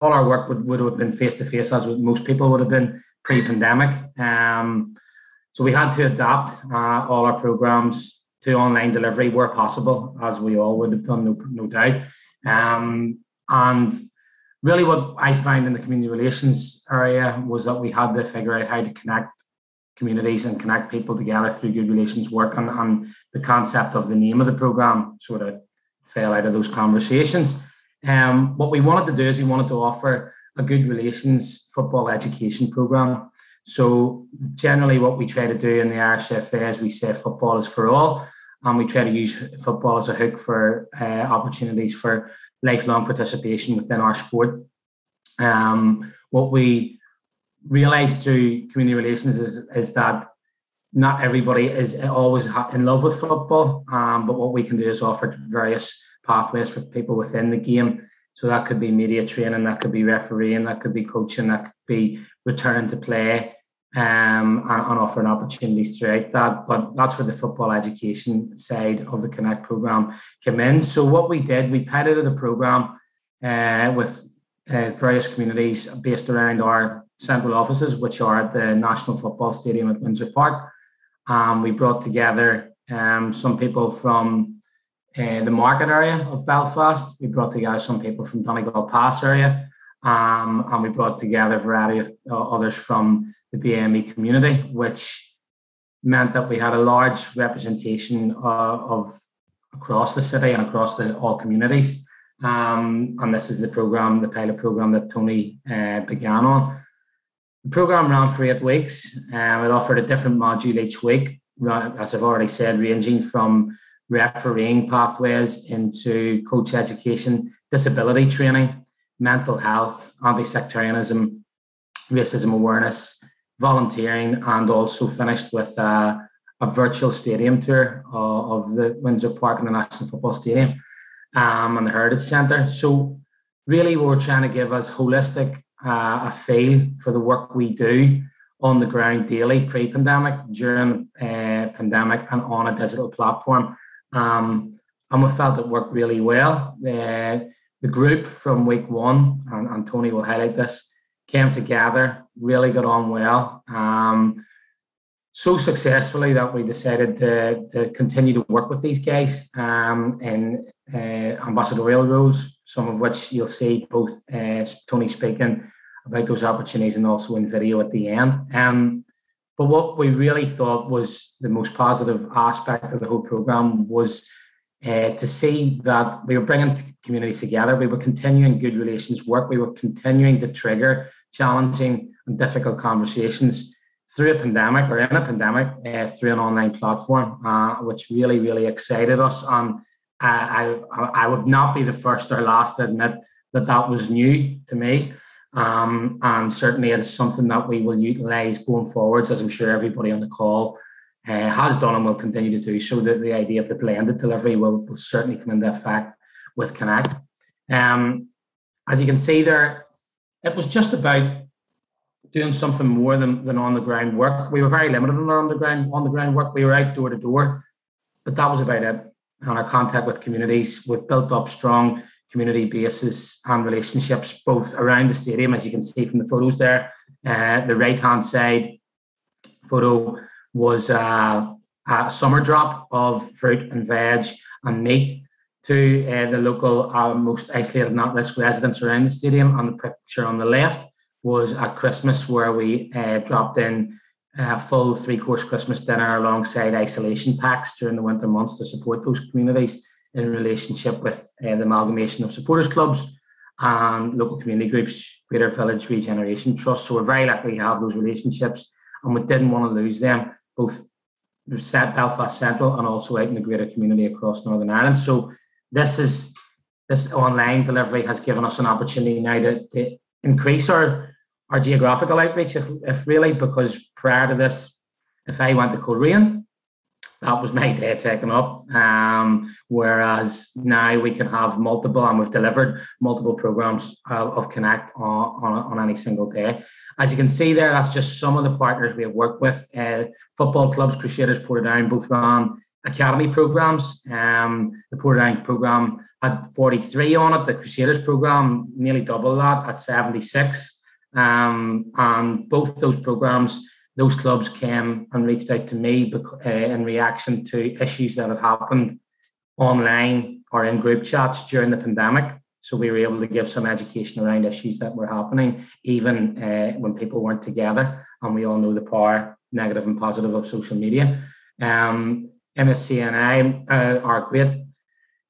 all our work would, would have been face to face, as most people would have been pre pandemic. Um, so we had to adapt uh, all our programs to online delivery where possible, as we all would have done, no, no doubt. Um, and really, what I find in the community relations area was that we had to figure out how to connect communities and connect people together through good relations work. And, and the concept of the name of the program sort of fell out of those conversations. Um, what we wanted to do is we wanted to offer a good relations football education program. So generally, what we try to do in the Irish FA is we say football is for all, and we try to use football as a hook for uh, opportunities for lifelong participation within our sport. Um, what we realize through community relations is, is that not everybody is always in love with football, um, but what we can do is offer various pathways for people within the game. So that could be media training, that could be refereeing, that could be coaching, that could be returning to play, um, and, and, offering opportunities throughout that. But that's where the football education side of the Connect program came in. So what we did, we piloted a program uh, with uh, various communities based around our central offices, which are at the National Football Stadium at Windsor Park. Um, we brought together um, some people from uh, the market area of Belfast. We brought together some people from Donegal Pass area, um, and we brought together a variety of uh, others from the BME community, which meant that we had a large representation uh, of across the city and across the all communities. Um, and this is the program, the pilot program that Tony uh, began on. The program ran for eight weeks. Um, it offered a different module each week, as I've already said, ranging from refereeing pathways into coach education, disability training, mental health, anti sectarianism, racism awareness, volunteering, and also finished with a virtual stadium tour of the Windsor Park and the National Football Stadium um, and the Heritage Centre. So, really, we're trying to give us holistic uh, a feel for the work we do on the ground daily pre-pandemic, during uh, pandemic, and on a digital platform um, and we felt it worked really well. The, the group from week one, and, and Tony will highlight this, came together, really got on well. Um, so successfully that we decided to, to continue to work with these guys um, in uh, ambassadorial roles, some of which you'll see both uh, Tony speaking about those opportunities and also in video at the end. Um, but what we really thought was the most positive aspect of the whole program was uh, to see that we were bringing communities together. We were continuing good relations work. We were continuing to trigger challenging and difficult conversations through a pandemic or in a pandemic uh, through an online platform, uh, which really, really excited us. And I, I, I would not be the first or last to admit that that was new to me. Um, and certainly it is something that we will utilise going forwards, as I'm sure everybody on the call uh, has done and will continue to do. So that the idea of the blended delivery will, will certainly come into effect with Connect. Um, as you can see there, it was just about doing something more than, than on the ground work. We were very limited on our on the ground on the ground work. We were out door to door, but that was about it. And our contact with communities, we've built up strong community bases and relationships both around the stadium, as you can see from the photos there. Uh, the right hand side photo was uh, a summer drop of fruit and veg and meat to uh, the local uh, most isolated and at-risk residents around the stadium. And the picture on the left was at Christmas where we uh, dropped in a full three-course Christmas dinner alongside isolation packs during the winter months to support those communities in relationship with uh, the amalgamation of supporters clubs and local community groups, Greater Village Regeneration Trust. So we're very lucky to have those relationships, and we didn't want to lose them, both Belfast Central and also out in the greater community across Northern Ireland. So this is this online delivery has given us an opportunity now to, to increase our our geographical outreach, if, if really, because prior to this, if I went to Coleraine, that was my day taken up. Um, whereas now we can have multiple, and we've delivered multiple programs uh, of Connect on, on, on, any single day. As you can see there, that's just some of the partners we have worked with. Uh, football clubs, Crusaders, Portadown, both ran academy programs. Um, the Portadown program had 43 on it. The Crusaders program nearly double that at 76. Um, and both those programs, those clubs came and reached out to me uh, in reaction to issues that had happened online or in group chats during the pandemic. So we were able to give some education around issues that were happening, even uh, when people weren't together. And we all know the power, negative and positive, of social media. Um, MSCNI uh, are great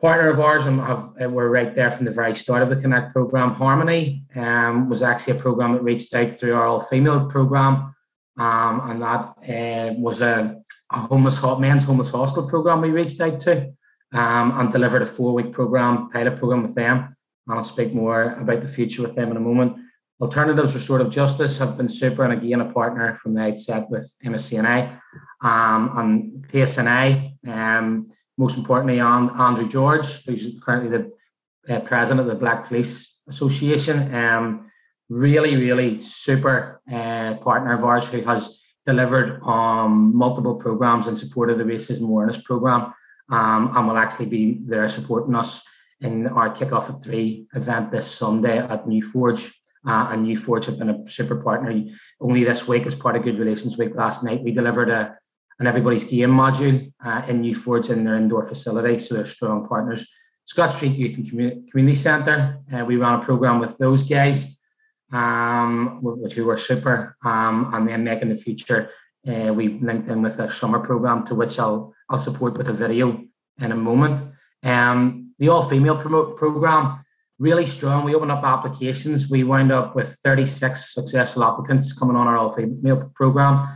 partner of ours and have, uh, were right there from the very start of the Connect program. Harmony um, was actually a program that reached out through our all female program, um, and that uh, was a, a homeless men's homeless hostel program we reached out to um, and delivered a four week program, pilot program with them. And I'll speak more about the future with them in a moment. Alternatives Restorative Justice have been super and again a partner from the outset with MSCNI um, and PSNI. Um, most importantly, on Andrew George, who's currently the uh, president of the Black Police Association. Um, really, really super uh, partner of ours who has delivered um, multiple programs in support of the racism awareness program um, and will actually be there supporting us in our kickoff at three event this Sunday at Newforge. Uh, and Newforge have been a super partner. Only this week, as part of Good Relations Week last night, we delivered a an everybody's game module uh, in Newforge in their indoor facility. So they're strong partners. Scott Street Youth and Community Centre, uh, we ran a program with those guys, um, which we were super. Um, and then making the future, uh, we linked in with a summer program to which I'll I'll support with a video in a moment. Um, the all female promote program really strong. We opened up applications. We wound up with 36 successful applicants coming on our all female program.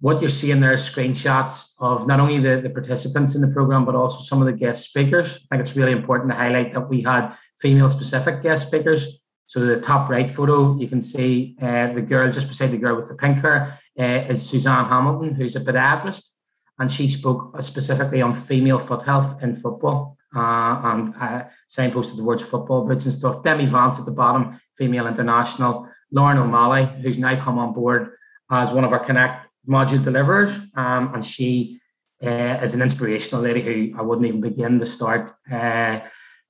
What you're seeing there is screenshots of not only the, the participants in the program, but also some of the guest speakers. I think it's really important to highlight that we had female specific guest speakers. So the top right photo, you can see uh, the girl just beside the girl with the pink hair uh, is Suzanne Hamilton, who's a podiatrist, and she spoke specifically on female foot health in football uh, and uh, signposted the words football boots and stuff. Demi Vance at the bottom, female international. Lauren O'Malley, who's now come on board as one of our Connect module deliverers, um, and she uh, is an inspirational lady who I wouldn't even begin to start uh,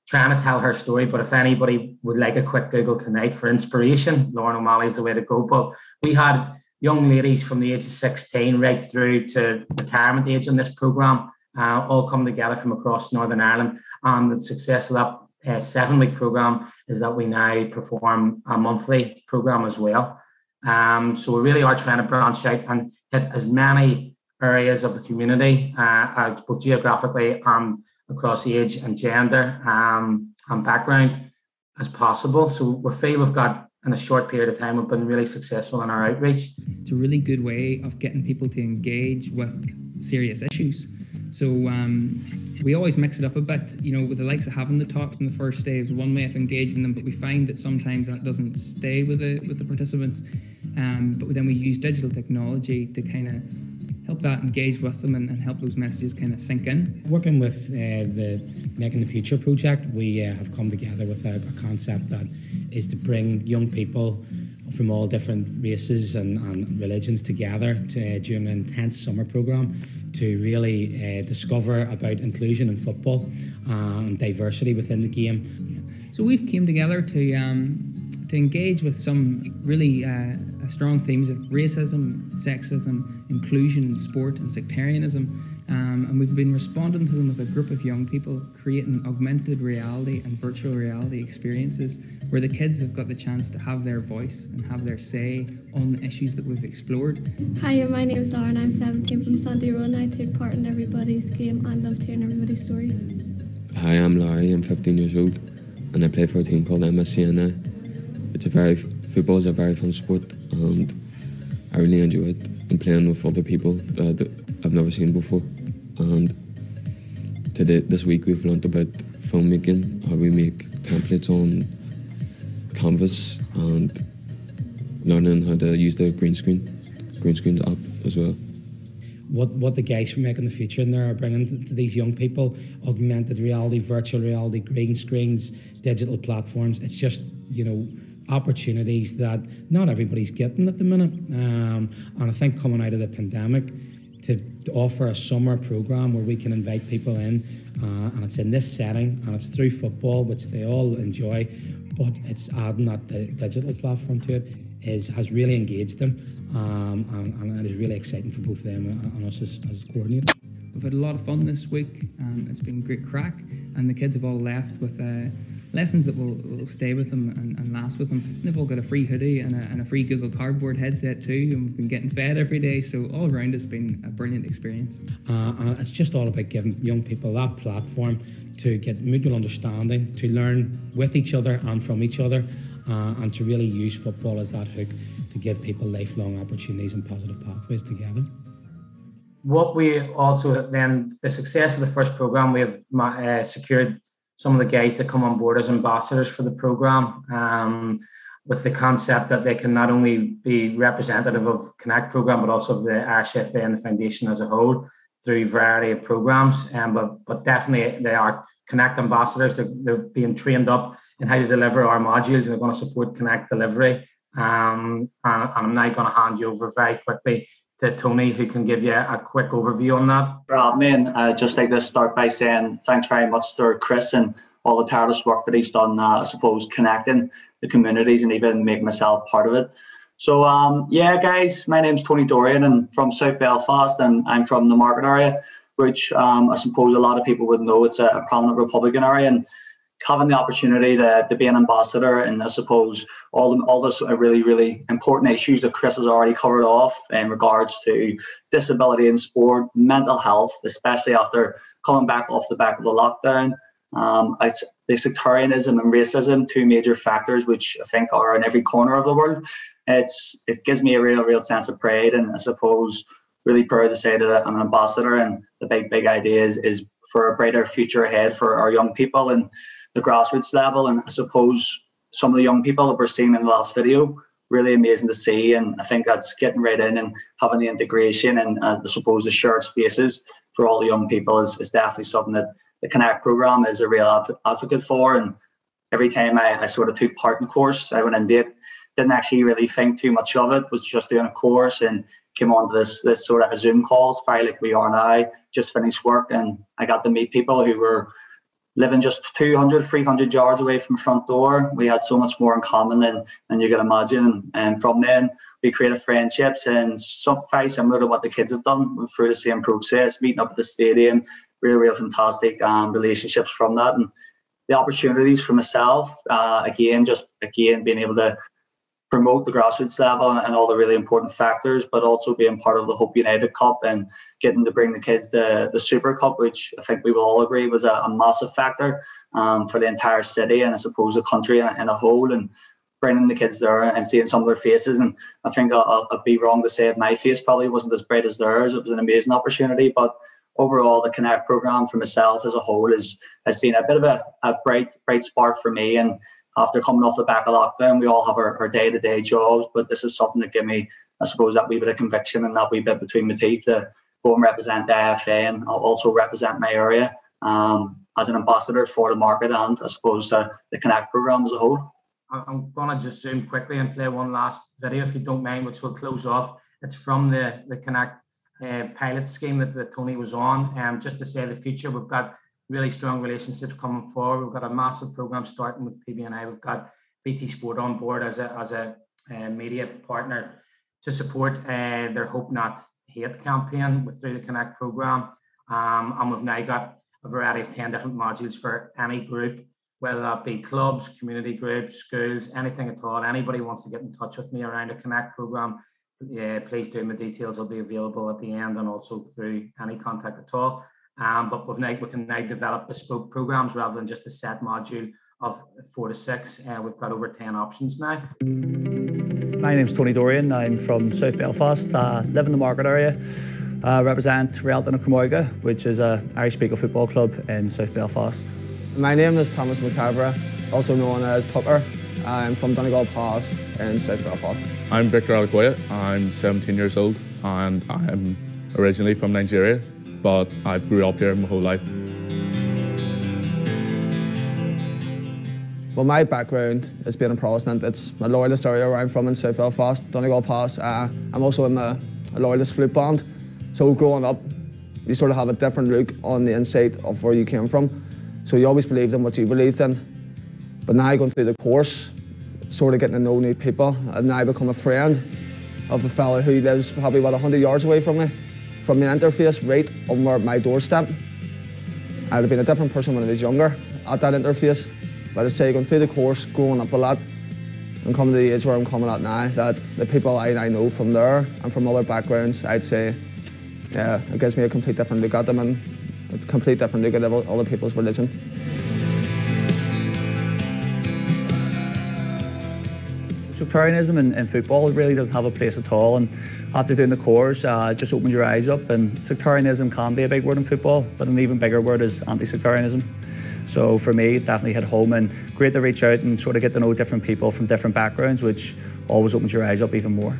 trying to tell her story. But if anybody would like a quick Google tonight for inspiration, Lauren O'Malley is the way to go. But we had young ladies from the age of 16 right through to retirement age in this program uh, all come together from across Northern Ireland. And the success of that uh, seven week program is that we now perform a monthly program as well. Um, so we really are trying to branch out and hit as many areas of the community, uh, uh, both geographically and across age and gender um, and background as possible. So we feel we've got in a short period of time we've been really successful in our outreach. It's a really good way of getting people to engage with serious issues. So um, we always mix it up a bit, you know, with the likes of having the talks on the first day is one way of engaging them, but we find that sometimes that doesn't stay with the with the participants. Um, but then we use digital technology to kind of help that engage with them and, and, help those messages kind of sink in. Working with uh, the Making the Future project, we uh, have come together with a, a, concept that is to bring young people from all different races and, and religions together to, uh, during an intense summer program to really uh, discover about inclusion in football uh, and diversity within the game. So we've came together to um, to engage with some really uh, strong themes of racism, sexism, inclusion in sport, and sectarianism. Um, and we've been responding to them with a group of young people, creating augmented reality and virtual reality experiences where the kids have got the chance to have their voice and have their say on the issues that we've explored. Hi, my name is Lauren. I'm 17 from Sandy Row and I take part in everybody's game and love hearing everybody's stories. Hi, I'm Larry. I'm 15 years old and I play for a team called MSCNI. It's a very football is a very fun sport and I really enjoy it. I'm playing with other people uh, that I've never seen before. And today, this week, we've learned about filmmaking, how we make templates on canvas, and learning how to use the green screen, green screens app as well. What, what the guys from Making in the Future in there are bringing to, to these young people augmented reality, virtual reality, green screens, digital platforms. It's just, you know, opportunities that not everybody's getting at the minute. Um, and I think coming out of the pandemic, to, offer a summer program where we can invite people in, uh, and it's in this setting, and it's through football, which they all enjoy, but it's adding that the digital platform to it is has really engaged them, um, and, and, it is really exciting for both them and us as, as coordinators. We've had a lot of fun this week. Um, it's been great crack, and the kids have all left with. Uh, lessons that will, will stay with them and, and, last with them. They've all got a free hoodie and a, and a, free Google Cardboard headset too, and we've been getting fed every day. So all around it's been a brilliant experience. Uh, and it's just all about giving young people that platform to get mutual understanding, to learn with each other and from each other, uh, and to really use football as that hook to give people lifelong opportunities and positive pathways together what we also then the success of the first program we have uh, secured some of the guys that come on board as ambassadors for the program um, with the concept that they can not only be representative of Connect program, but also of the Irish FA and the foundation as a whole through a variety of programs. Um, but, but definitely they are Connect ambassadors. They're, they're being trained up in how to deliver our modules and they're going to support Connect delivery. Um, and, and I'm now going to hand you over very quickly to Tony, who can give you a quick overview on that. Right, man. I'd just like to start by saying thanks very much to Chris and all the tireless work that he's done, uh, I suppose, connecting the communities and even making myself part of it. So, um, yeah, guys, my name's Tony Dorian and from South Belfast, and I'm from the market area, which um, I suppose a lot of people would know it's a, a prominent Republican area. And having the opportunity to, to be an ambassador and I suppose all the, all those really really important issues that Chris has already covered off in regards to disability in sport, mental health, especially after coming back off the back of the lockdown. Um, it's the sectarianism and racism, two major factors which I think are in every corner of the world. It's it gives me a real real sense of pride and I suppose really proud to say that I'm an ambassador and the big big idea is, is for a brighter future ahead for our young people and the grassroots level. And I suppose some of the young people that we're seeing in the last video, really amazing to see. And I think that's getting right in and having the integration and uh, I suppose the shared spaces for all the young people is, is definitely something that the Connect program is a real advocate for. And every time I, I sort of took part in course, I went and did didn't actually really think too much of it, was just doing a course and came on to this this sort of Zoom calls, probably like we are now, just finished work and I got to meet people who were living just 200, 300 yards away from the front door. We had so much more in common than, than you can imagine. And from then, we created friendships and some very similar to what the kids have done through the same process, meeting up at the stadium, real, real fantastic um, relationships from that. And the opportunities for myself, uh, again, just again being able to promote the grassroots level and, all the really important factors, but also being part of the Hope United Cup and getting to bring the kids the, the Super Cup, which I think we will all agree was a, a massive factor um, for the entire city and I suppose the country in, in, a whole. And bringing the kids there and seeing some of their faces. And I think I'll, I'll be wrong to say it, my face probably wasn't as bright as theirs. It was an amazing opportunity, but overall the Connect program for myself as a whole is has been a bit of a, a bright bright spark for me and after coming off the back of lockdown, we all have our, day to day jobs, but this is something that gave me, I suppose, that wee bit of conviction and that wee bit between my teeth to go and represent the IFA and also represent my area um, as an ambassador for the market and I suppose uh, the Connect program as a whole. I'm going to just zoom quickly and play one last video, if you don't mind, which will close off. It's from the, the Connect uh, pilot scheme that, that Tony was on. Um, just to say the future, we've got really strong relationships coming forward. We've got a massive program starting with PBNI. We've got BT Sport on board as a as a, a media partner to support uh, their Hope Not Hate campaign with through the Connect program. Um, and we've now got a variety of 10 different modules for any group, whether that be clubs, community groups, schools, anything at all. Anybody wants to get in touch with me around a Connect program, yeah, please do. My details will be available at the end and also through any contact at all. Um, but we've now, we can now develop bespoke programs rather than just a set module of four to six. Uh, we've got over 10 options now. My name's Tony Dorian. I'm from South Belfast, uh, live in the market area. Uh, represent Rialton and Cromorga, which is a Irish Beagle football club in South Belfast. My name is Thomas McCarver, also known as Tucker. I'm from Donegal Pass in South Belfast. I'm Victor Alaquia. I'm 17 years old and I'm originally from Nigeria but I grew up here my whole life. Well, my background is being a Protestant. It's a loyalist area where I'm from in South Belfast, Donegal Pass. Uh, I'm also in a, a loyalist flute band. So growing up, you sort of have a different look on the inside of where you came from. So you always believed in what you believed in. But now going through the course, sort of getting to know new people, and now I become a friend of a fellow who lives probably about 100 yards away from me, from the interface right on my doorstep. I'd have been a different person when I was younger at that interface. But I'd say going through the course, growing up a lot, and coming to the age where I'm coming at now, that the people I, I know from there and from other backgrounds, I'd say, yeah, it gives me a complete different look at them and a complete different look at other people's religion. Sectarianism in, in, football really doesn't have a place at all. And after doing the course, uh, it just opens your eyes up. And sectarianism can be a big word in football, but an even bigger word is anti-sectarianism. So for me, it definitely hit home and great to reach out and sort of get to know different people from different backgrounds, which always opens your eyes up even more.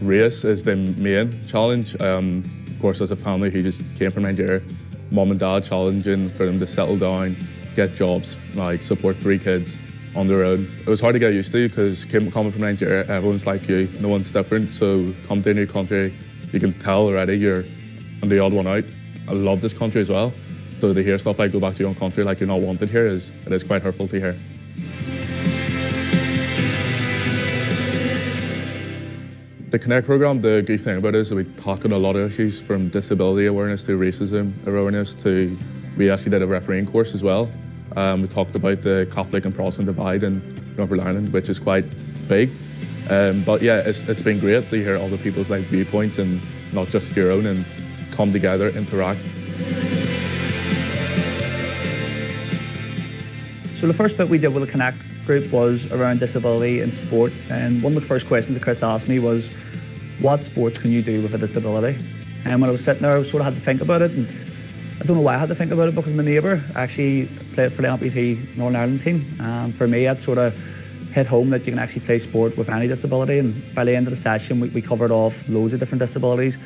Race is the main challenge. Um, of course, as a family who just came from Nigeria, mom and dad challenging for them to settle down, get jobs, like support three kids on their own. It was hard to get used to because coming from Nigeria, everyone's like you, no one's different. So come to a new country, you can tell already you're on the odd one out. I love this country as well. So to hear stuff like go back to your own country like you're not wanted here is it is quite hurtful to hear. The Connect program, the good thing about it is we tackle a lot of issues from disability awareness to racism awareness to we actually did a refereeing course as well um, we talked about the Catholic and Protestant divide in Northern Ireland, which is quite big. Um, but yeah, it's, it's been great to hear other people's like viewpoints and not just your own and come together, interact. So the first bit we did with the Connect group was around disability and sport. And one of the first questions that Chris asked me was, what sports can you do with a disability? And when I was sitting there, I sort of had to think about it. And I don't know why I had to think about it because my neighbour actually played for the amputee Northern Ireland team. And for me, it sort of hit home that you can actually play sport with any disability. And by the end of the session, we, we covered off loads of different disabilities.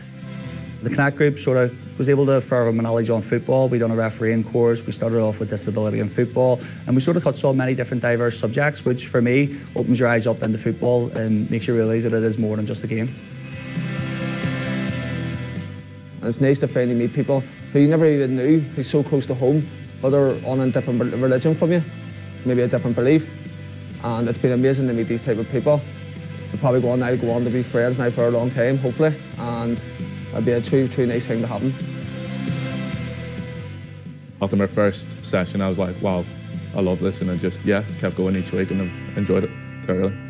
The Connect group sort of was able to further my knowledge on football. We done a refereeing course. We started off with disability in football, and we sort of touched on many different diverse subjects, which for me opens your eyes up into football and makes you realise that it is more than just a game. It's nice to finally meet people who you never even knew who's so close to home, but they're on a different religion from you, maybe a different belief. And it's been amazing to meet these type of people. We're probably going now go on to be friends now for a long time, hopefully, and it'll be a true, true nice thing to happen. After my first session, I was like, wow, I love this, and I just, yeah, kept going each week and I've enjoyed it thoroughly.